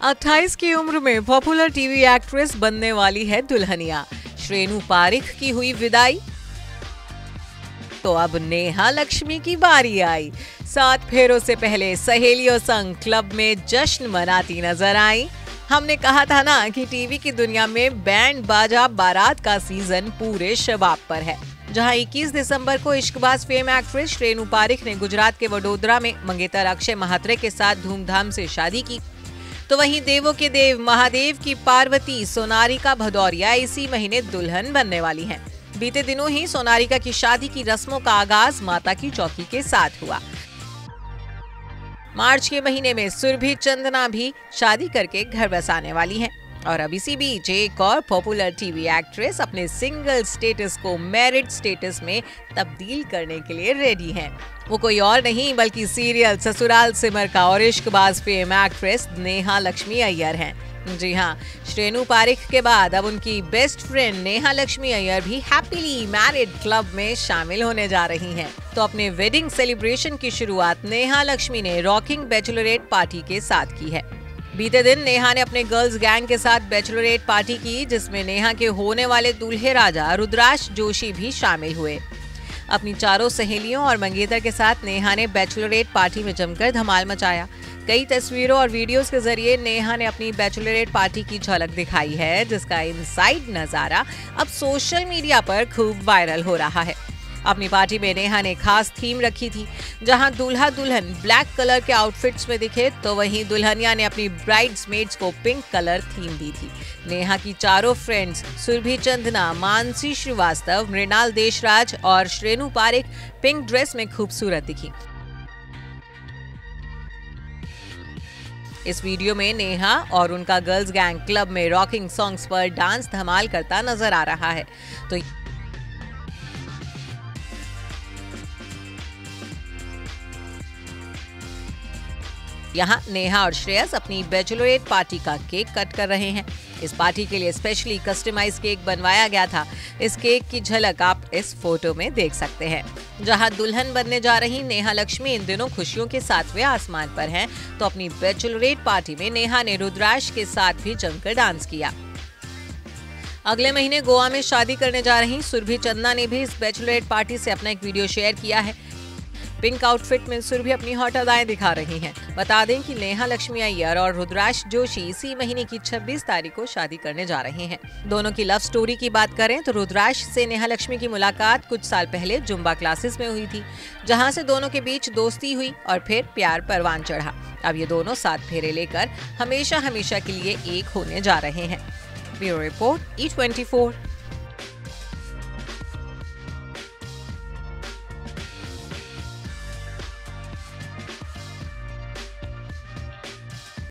28 की उम्र में पॉपुलर टीवी एक्ट्रेस बनने वाली है दुल्हनिया। श्रेणु पारिख की हुई विदाई। तो अब नेहा लक्ष्मी की बारी आई। सात फेरों से पहले सहेलियों संग क्लब में जश्न मनाती नज़र आई। हमने कहा था ना कि टीवी की दुनिया में बैंड बाजा बारात का सीज़न पूरे शबाब पर है। जहाँ 21 दिसंबर को इश्कबाज फेम एक्ट्रेस श्रेणु पारिख ने गुजरात के वडोदरा में मंगेतर अक्षय महात्रे के साथ धूमधाम से शादी की। तो वहीं देवों के देव महादेव की पार्वती सोनारिका भदौरिया इसी महीने दुल्हन बनने वाली हैं। बीते दिनों ही सोनारिका की शादी की रस्मों का आगाज़ माता की चौकी के साथ हुआ मार्च के महीने में सुरभि चंदना भी शादी करके घर बसाने वाली हैं। और अब इसी बीच एक और पॉपुलर टीवी एक्ट्रेस अपने सिंगल स्टेटस को मैरिड स्टेटस में तब्दील करने के लिए रेडी हैं। वो कोई और नहीं, बल्कि सीरियल ससुराल सिमर का और इश्कबाज फेम एक्ट्रेस नेहा लक्ष्मी अय्यर हैं जी हाँ श्रेणु पारिख के बाद अब उनकी बेस्ट फ्रेंड नेहा लक्ष्मी अय्यर भी हैप्पीली मैरिड क्लब में शामिल होने जा रही हैं। तो अपने वेडिंग सेलिब्रेशन की शुरुआत नेहा लक्ष्मी ने रॉकिंग बैचलरेट पार्टी के साथ की है बीते दिन नेहा ने अपने गर्ल्स गैंग के साथ बैचलरेट पार्टी की, जिसमें नेहा के होने वाले दूल्हे राजा रुद्राश जोशी भी शामिल हुए। अपनी चारों सहेलियों और मंगेतर के साथ नेहा ने बैचलरेट पार्टी में जमकर धमाल मचाया। कई तस्वीरों और वीडियोस के ज़रिए नेहा ने अपनी बैचलरेट पार्टी की झलक दिखाई है, जिसका इनसाइड नज़ारा अब सोशल मीडिया पर खूब वायरल हो रहा है। अपनी पार्टी में नेहा ने खास थीम रखी थी, जहाँ दूल्हा दुल्हन ब्लैक कलर के आउटफिट्स में दिखे तो वहीं दुल्हनिया ने अपनी ब्राइड्स को पिंक कलर थीम दी थी। नेहा की चारों फ्रेंड्स सुरभि चंदना, मानसी श्रीवास्तव, मृणाल देशराज और श्रेणु पारिक पिंक ड्रेस में खूबसूरत दिखी। इस वीडियो में नेहा और उनका गर्ल्स गैंग क्लब में रॉकिंग सॉन्ग्स पर डांस धमाल करता नज़र आ रहा है। तो यहाँ नेहा और श्रेयस अपनी बैचलरेट पार्टी का केक कट कर रहे हैं। इस पार्टी के लिए स्पेशली कस्टमाइज केक बनवाया गया था। इस केक की झलक आप इस फ़ोटो में देख सकते हैं। जहाँ दुल्हन बनने जा रही नेहा लक्ष्मी इन दिनों खुशियों के सातवें आसमान पर हैं, तो अपनी बैचलरेट पार्टी में नेहा ने रुद्राश के साथ भी जमकर डांस किया। अगले महीने गोवा में शादी करने जा रही सुरभि चंदा ने भी इस बैचलरेट पार्टी से अपना एक वीडियो शेयर किया है। पिंक आउटफिट में सुरभि अपनी हॉट अदाएँ दिखा रही हैं। बता दें कि नेहा, लक्ष्मी अय्यर और रुद्राश जोशी इसी महीने की 26 तारीख को शादी करने जा रहे हैं। दोनों की लव स्टोरी की बात करें तो रुद्राश से नेहा, लक्ष्मी की मुलाकात कुछ साल पहले जुम्बा क्लासेस में हुई थी, जहाँ से दोनों के बीच दोस्ती हुई और फिर प्यार परवान चढ़ा। अब ये दोनों साथ फेरे लेकर हमेशा हमेशा के लिए एक होने जा रहे हैं। Bureau report E twenty